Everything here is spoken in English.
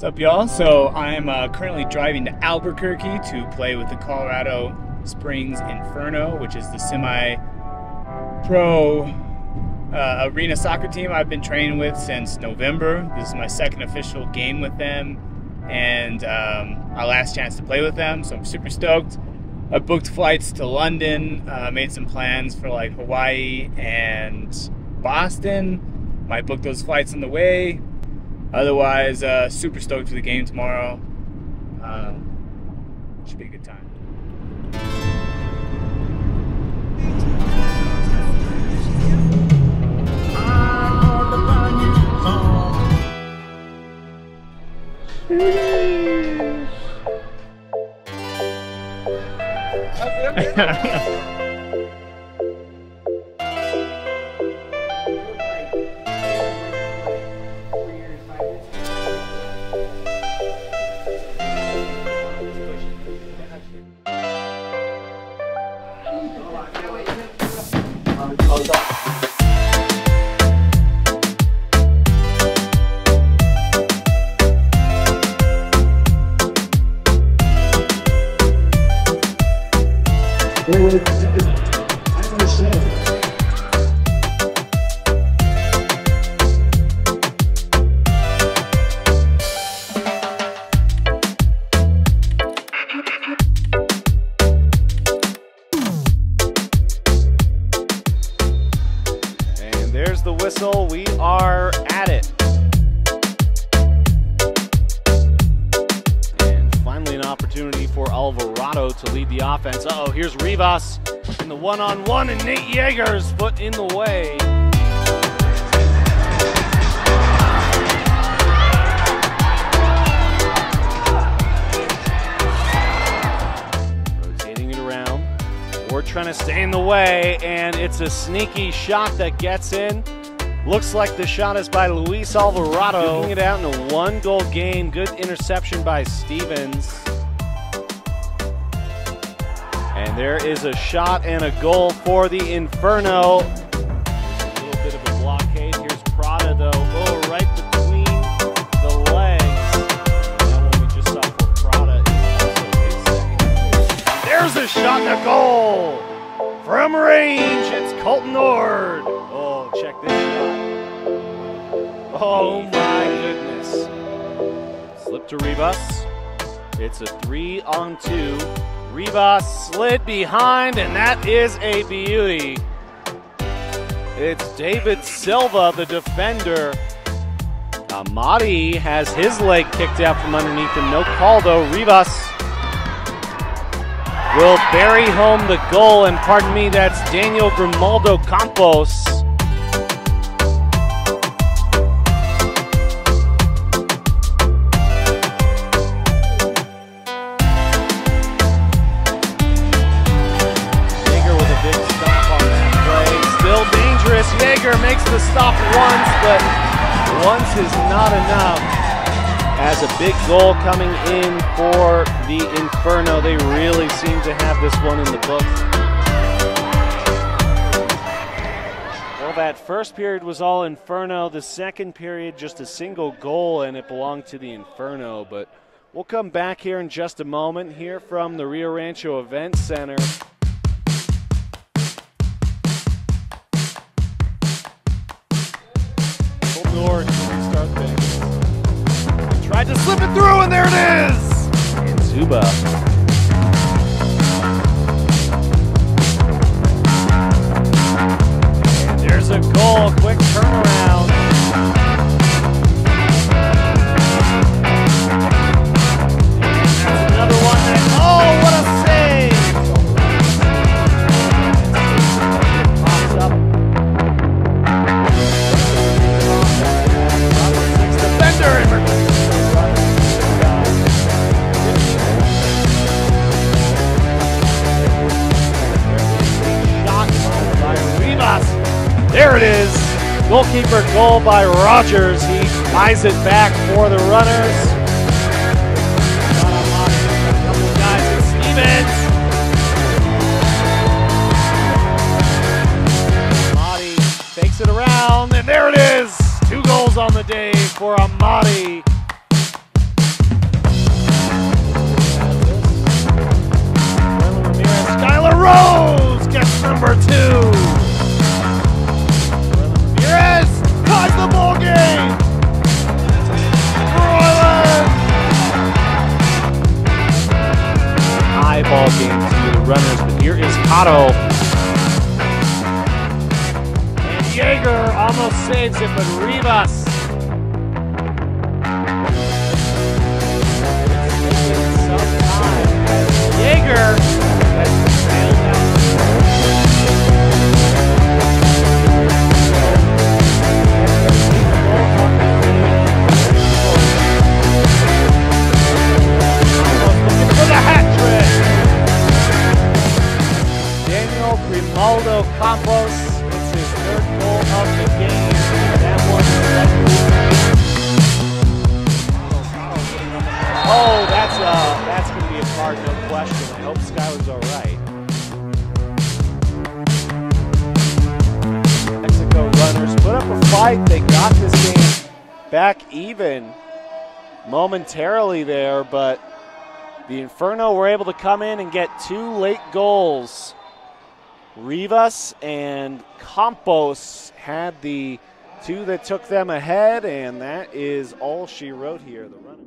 What's up, y'all? So I'm uh, currently driving to Albuquerque to play with the Colorado Springs Inferno, which is the semi-pro uh, arena soccer team I've been training with since November. This is my second official game with them, and um, our last chance to play with them. So I'm super stoked. I booked flights to London, uh, made some plans for like Hawaii and Boston. Might book those flights on the way. Otherwise, uh, super stoked for the game tomorrow. Uh, should be a good time. whistle. We are at it. And finally, an opportunity for Alvarado to lead the offense. Uh oh, here's Rivas in the one on one, and Nate Yeager's foot in the way. Rotating it around. We're trying to stay in the way, and it's a sneaky shot that gets in. Looks like the shot is by Luis Alvarado. Duking it out in a one goal game. Good interception by Stevens. And there is a shot and a goal for the Inferno. A little bit of a blockade. Here's Prada, though. Oh, right between the legs. That one we just saw for Prada. There's a shot and a goal from range. It's Colton Ord. Oh, check this shot. Oh my goodness. Slip to Rivas. It's a three on two. Rivas slid behind, and that is a beauty. It's David Silva, the defender. Amadi has his leg kicked out from underneath him. No call though. Rivas will bury home the goal, and pardon me, that's Daniel Grimaldo Campos. Once, but once is not enough. As a big goal coming in for the Inferno, they really seem to have this one in the book. Well, that first period was all Inferno. The second period, just a single goal, and it belonged to the Inferno. But we'll come back here in just a moment, here from the Rio Rancho Event Center. And Goalkeeper goal by Rogers. He buys it back for the runners. Amadi takes it around, and there it is. Two goals on the day for Amadi. Skylar Rose gets number two. Cotto. And Jaeger almost saves it, but Rivas. Jaeger Grimaldo Campos. It's his third goal of the game. That one Oh, that's uh that's gonna be a card, no question. I hope Skylar's alright. Mexico runners put up a fight. They got this game back even momentarily there, but the Inferno were able to come in and get two late goals. Rivas and Campos had the two that took them ahead, and that is all she wrote here. The runner.